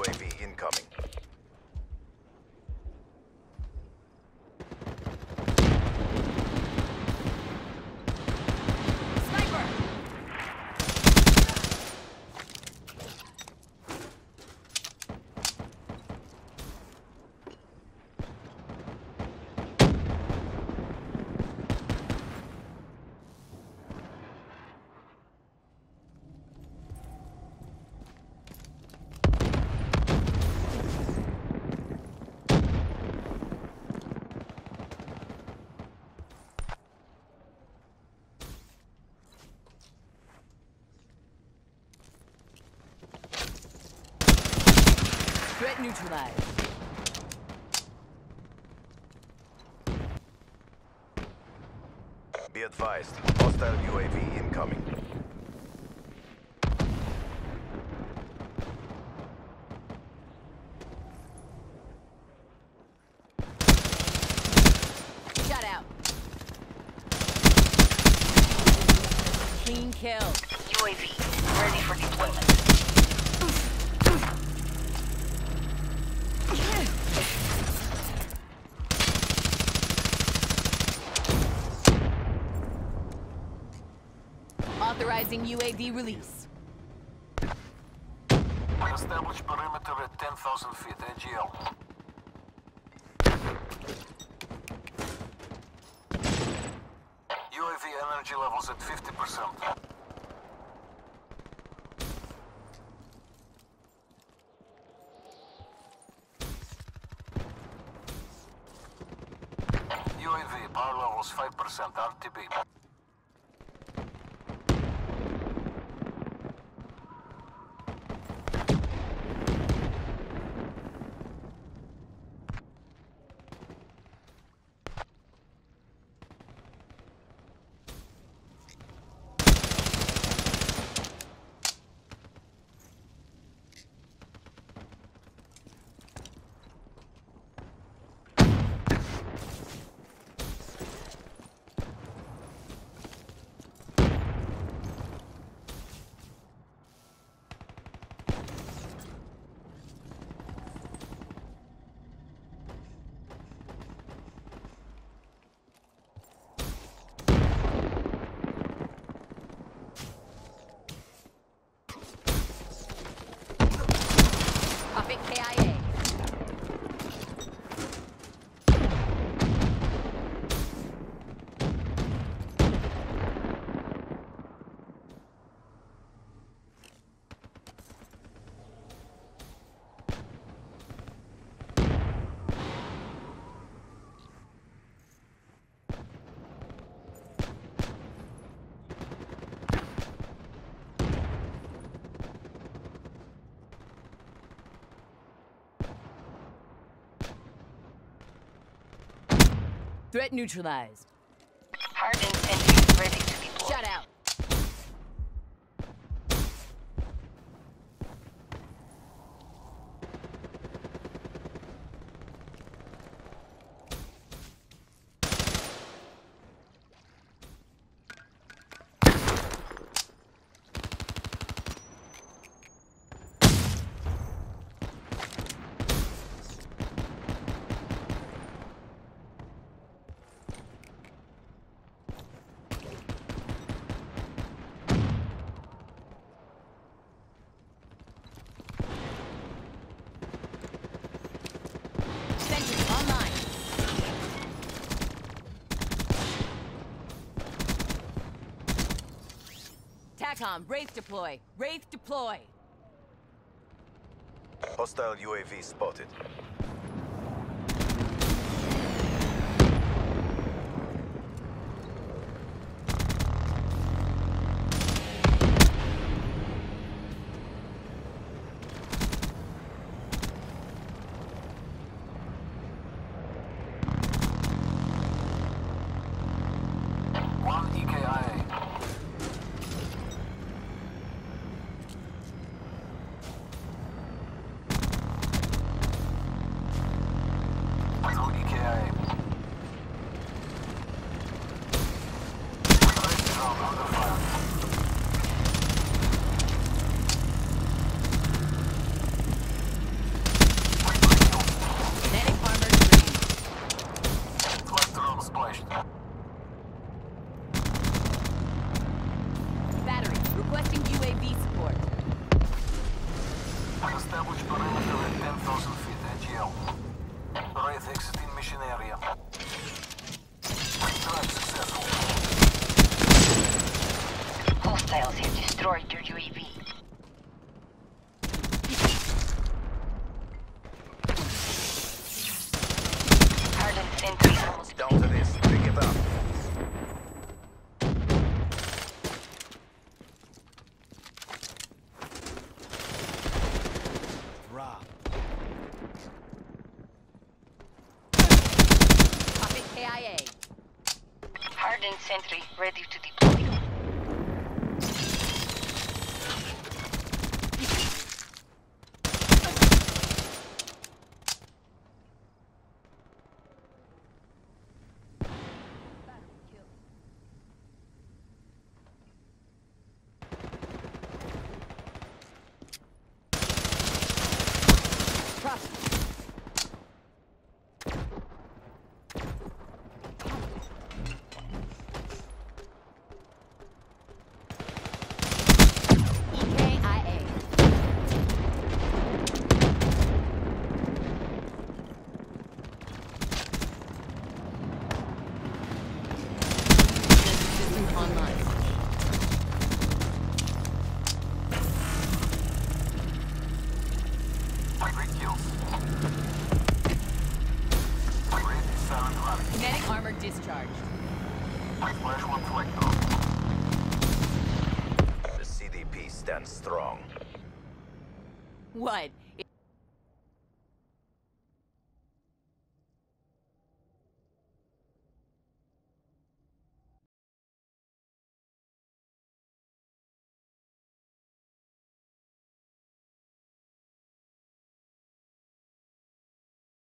UAV incoming. Sniper! Threat neutralized. Be advised, hostile UAV incoming. Shut out. Clean kill. UAV ready for deployment. Authorizing UAV release. Establish perimeter at 10,000 feet, AGL. UAV energy levels at 50%. UAV power levels 5% RTB. Puppet KIA. Threat neutralized. Hardened engine ready to deploy. Shut out. Sentry online. TACOM, Wraith deploy. Wraith deploy. Hostile UAV spotted. One E EKIA. Requesting UAV support. Establish perimeter at 10,000 feet, AGL. Wraith exiting mission area. Drive successful. Hostiles have destroyed your UAV. Down to this. Pick it up. KIA. Hardened sentry ready to deploy. Discharged. Flash one flank The CDP stands strong. What?